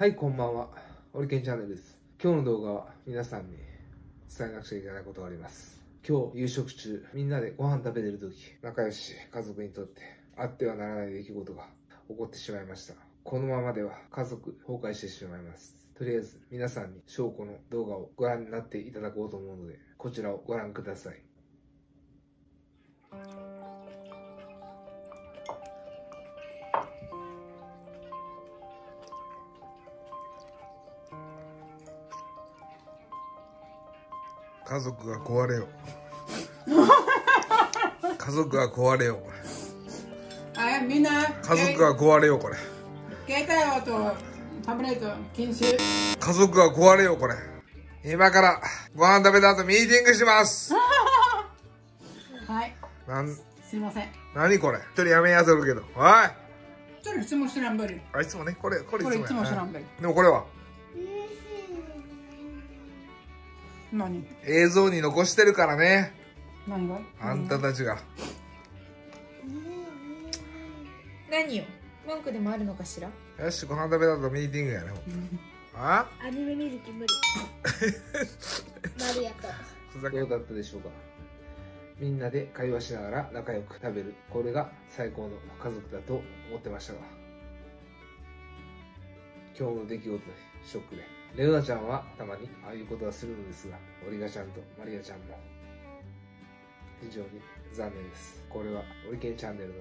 はい、こんばんは。オリケンチャンネルです。今日の動画は皆さんに伝えなくちゃいけないことがあります。今日夕食中、みんなでご飯食べてる時、仲良し家族にとってあってはならない出来事が起こってしまいました。このままでは家族崩壊してしまいます。とりあえず皆さんに証拠の動画をご覧になっていただこうと思うので、こちらをご覧ください。家族が壊れよ 家族が壊れよはい、みんな、家族が壊れよこれ。携帯とタブレット禁止。家族が壊れよこれ。今からご飯食べた後ミーティングします。はい、なんすいません。何これ。一人やめやせるけど。おい。いつも知らんぶり。あいつもねこれこれいつもこれいつも知らやんぶり。でもこれは何？映像に残してるからね。何が？あんたたちが。何よ？文句でもあるのかしら？よしご飯食べた後ミーティングやね。あ？アニメ見る気無理。マリアとふざけどうだったでしょうか。みんなで会話しながら仲良く食べる。これが最高の家族だと思ってましたが。今日の出来事でショックでレオナちゃんはたまにああいうことはするのですがオリガちゃんとマリアちゃんも非常に。残念です。これはオリケンチャンネルの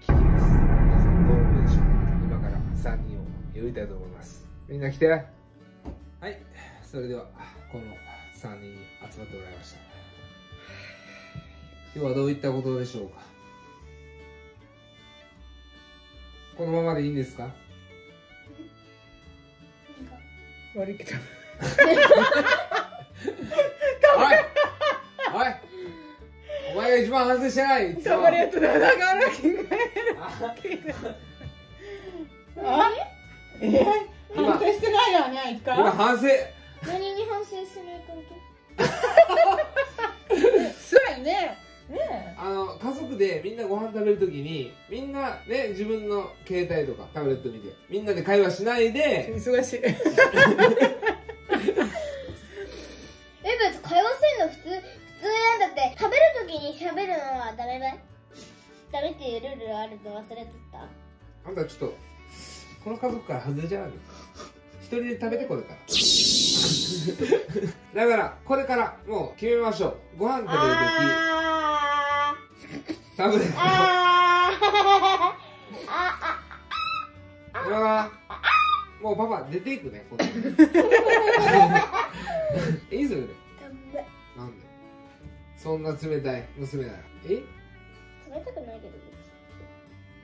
危機です皆さんどう思うでしょう今から3人を呼びたいと思います。みんな来て。はい。それではこの3人に集まってもらいました。今日はどういったことでしょうか？このままでいいんですか？悪いけど。おいおいお前が一番反省してないタブレットでだから着替える。あえ今反省してないよね、一回。今反省何に反省しない関族でみんなご飯食べるときにみんなね自分の携帯とかタブレット見てみんなで会話しないえ。で忙しい。係 え別に会話せんの普通普通なんだって食べるときに喋るのはダメだい？ダメっていうルールあるの忘れとった？あんたちょっとこの家族から外れちゃうよ一人で食べてこれから だからこれからもう決めましょうご飯食べるときあタブレットー。あああもうパパ出ていくねいいそれでなんでそんな冷たい娘ならえ冷たくないけ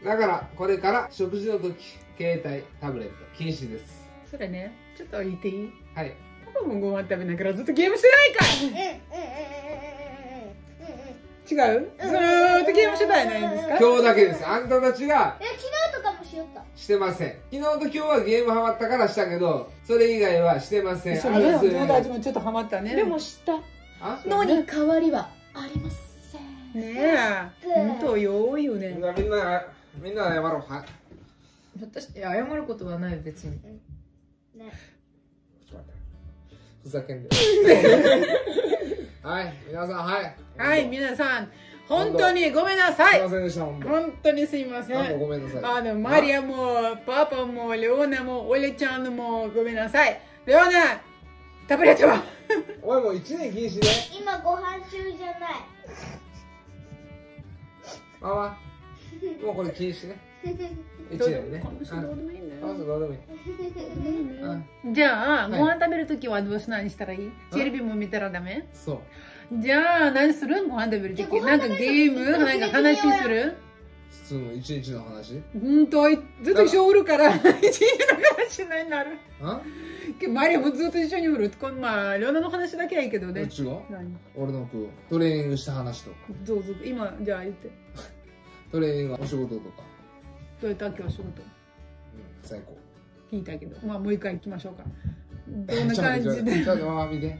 どだからこれから食事の時携帯タブレット禁止ですそれね、ちょっと言っていいはいパパもご飯食べながらずっとゲー。ムしてないかうんううんうんうんうんうん違うずーっとゲームしてたやないですか？今日だけです。あんたたちがえ昨日とかもしよった。してません。昨日と今日はゲームハマったからしたけどそれ以外はしてません。そうね、あれ友達もちょっとハマったね。でも知った。あのに変わりはありませんねえ、本当よいよね。みん。なみんなみんな謝ろう。はい私いや謝ることはない別に。ね。ふざけんで はい皆さんはい。はい、皆さん、本当にごめんなさい。すいま。せんでした本当。にすいませあもうごん。めんなさい。あの、マリアも、パパも、レオナも、オレちゃんも、ごめんなさい。レオナ、タブレットはお前もう一年禁止ね今ご飯中じゃない。ママもうこれ禁止ね。一年ね。じゃあ、はい。ご飯食べるときはどうし何したらいい？テレビも見たらダメ？そうじゃあ、何する？ご飯食べるとき。じゃあご飯なんかゲーム？なんか話する？普通の一日の話？うんと、ずっと一緒おるから、一日の話になる。あ？マリアもずっと一緒におる。こんまあ、レオナの話だけはいいけどね。どっちが何？俺のこうトレーニングした話とか。どうぞ、今、じゃあ言って。トレーニングお仕事とか。どうやった？今日仕事。うん最高。聞いたけど。まあ、もう一回行きましょうか。どんな感じで？ちょっとママ見て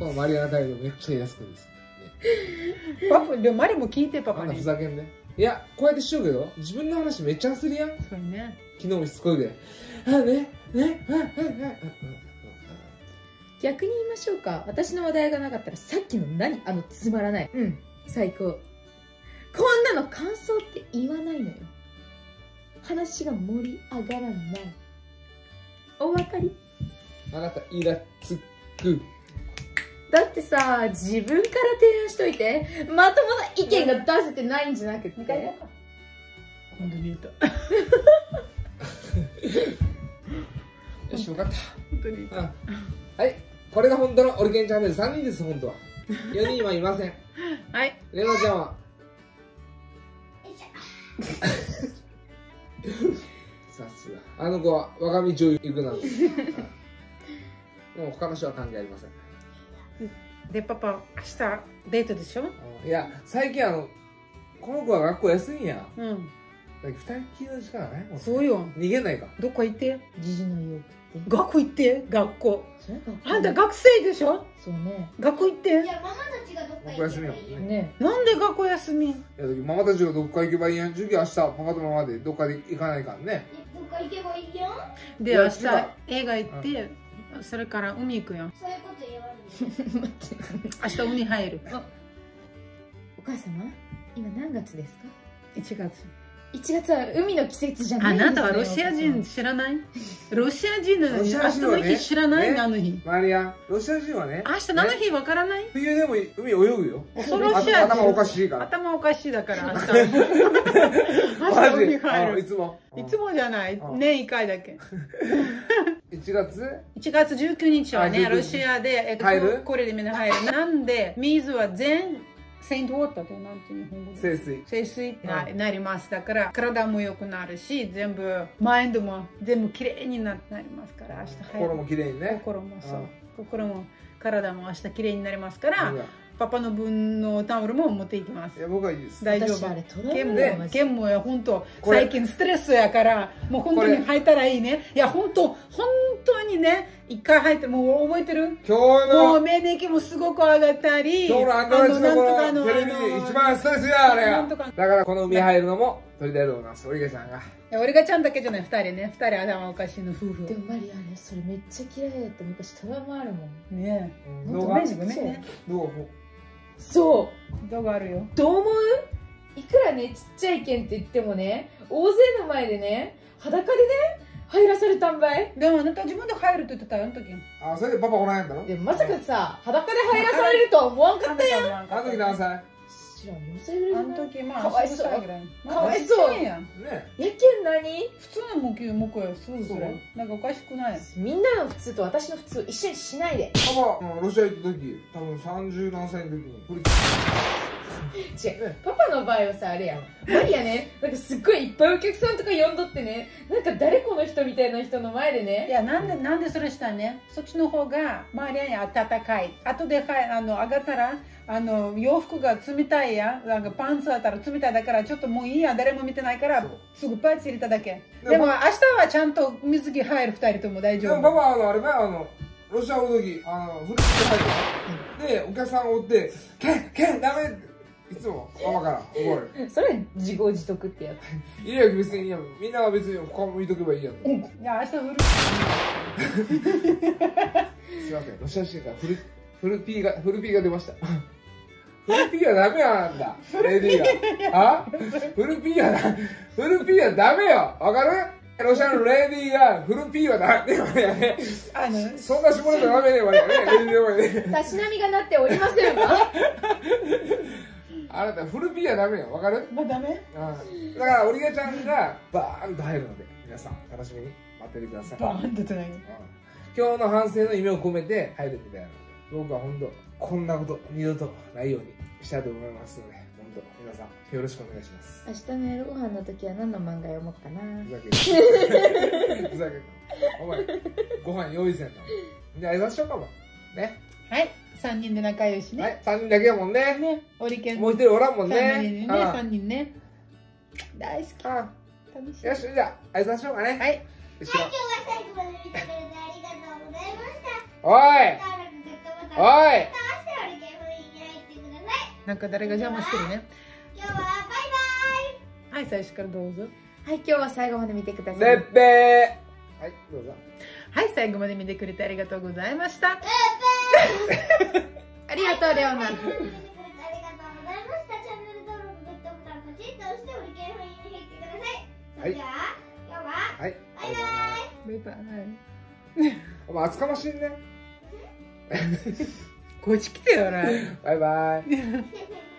このマリアナ態度めっちゃ安くです。パパ、でもマリアも聞いて、パパに。あんなふ。ざけんでいいや、こうやってしようけど、自分の話めっちゃするやん。そうね。昨日もしつこいで。あ、ね、ね、あ、あ、あ、逆に言いましょうか。私の話題がなかったらさっきの何？あのつまらない。うん。最高。こんなの感想って言わないのよ。話が盛り上がらない。お分かり？あなた、イラつく。だってさ自分から提案しといてまともな意見が出せてないんじゃなくて本当に言った よし、よかった。本当にはい。これが本当のオリケンチャンネル3人です、本当は。4人はいません。はいレナちゃんは？よいしさすが。あの子は我が道を行くなんです。はいもう他の人は関係ありません。でパパ明日デートでしょ？いや、最近あの、この子は学校休みん。や。うん。二人きりの時間ないもんそうよ。逃げないか。どっか行って？時事のよくって。学校行って？学校。それかあんた学生でしょ？そうね。学校行って？いやママたちがどっか行けばいいよね。なんで学校休み？いや、だけどママたちがどっか行けばいいやん。授業明日、パパとママでどっかで行かないかんね。どっか行けばいいよで明日映画行ってそれから海行くよ。そういうこと言わ 明日海入る。お母様？今何月ですか？1月。1月は海の季節じゃなあいです、ね、なたはロシア人知らない？ロシア人のロシア明日の日知らない？ね何の日？マリア、ロシア人はね、明日何の日わからない？冬でも海泳ぐよ。恐ろしいやつ。頭おかしいから。頭おかしいだから明日マ明日海入る。いつも。いつもじゃない。うん年1回だけ1月1月19日はあ19ねロシアで、えっと、入る？これでみんな入る。なんで水は全セイントウォーターってなんていう日本語で清水。清水。にななります。だから体も良くなるし全部マインドも全部きれいにななりますから明日入る心もきれいにね。心もそう。うん。心も体も明日きれいになりますからパパの分のタオルも持っていきます。いや、僕はいいです。大丈夫。私あれトラケンもウマだよマジで。ケンもや本当最近ストレスやからもう本当に入ったらいいね。いや本当本当にね一回入ってもう覚えてる？今日もうの、免疫もすごく上がったり今日ののこあのテレビ一番ストレスや、あれが。だからこの海入るのも取りたいと思います。オリゲちゃんが。いや俺がちゃんだけじゃない。二人ね。二人頭おかしいの夫婦。でもマリアねそれめっちゃ嫌いだって昔トラウマあるもん。ねうん。動画ごめんねごめんねどうそう。動画あるよ。どう思う？いくらねちっちゃい剣って言ってもね大勢の前でね裸でね入らされたんばい。でもあなた自分で入るって言ってたよあの時。あ、それでパパおらんやったのでもまさかさ裸で入らされるとは思わんかったよあの時何歳？知らん。4歳ぐらい？じあの時まあかわいそう。15歳ぐらい。まあかわいそう。やんね。やけん何？普通の向き向こうよすぐそれそう。なんかおかしくない。みんなの普通と私の普通を一緒にしないで。パパ、うんロシア行った時、多分30何歳の時に、これ 違うパパの場合はさあれやん。マリアね。なんかすっごいいっぱいお客さんとか呼んどってね。なんか誰この人みたいな人の前でいねやなんでなんでそれしたね。そっちの方が周りに暖かい。後ではいあの上がったらあの洋服が冷たいやなんかパンツあったら冷たいだからちょっともういいや誰も見てないからすぐパンツ入れただけでも明日はちゃんと水着入る二人とも大丈夫。でもパパ、あの、あればあの、ロシアおる時、あの、フルキッ入ってで、お客さんがおって、ケン、ケン、ダメいつもパパから覚える。それ自業自得ってやつ。いいや、別にいいや、みんなが別に他向いとけばいいやと。いや明日フルすいません、ロシア人からフル、フル P が、フル P が出ました。フル P はダメやなんだ、レディーが。あ？フル P はだ、フル P はダメよ。わかる？ロシアのレディーがフル P はダメよね。あのそんな絞れたらダメねわよね、レディーの前で。たしなみがなっておりませんわ あなた、フル P はダメよ、わかる？もうダメ？うん。だから、オリガちゃんがバーンと入るので、皆さん、楽しみに。待っててください。バーンってつなぎうん。今日の反省の夢を込めて入るみたいなので僕は本当こんなこと二度とないようにしたいと思いますので本当皆さんよろしくお願いします。明日の夜ご飯の時は何の漫画読もうかな。ふざけるふざけるお前ご飯用意せんの？じゃあ挨拶しようかもね？はい三人で仲良しね。はい、3人だけやもんね。ね、オリケン。もう一人おらんもんね。三人ね、3人ね。大好き。楽しい。よし、じゃあ、挨拶しようかね。はい。今日は最後まで見てくれてありがとうございました。おいおいなんか誰が邪魔してるね。今日はバイバイはい、最初からどうぞ。はい、今日は最後まで見てください。はい、どうぞ。はい、最後まで見てくれてありがとうございました。ありがとう、レオナ。はい。はい。バイバイ。バイバイ。お厚かましいね。こっち来てよな。バイバイ。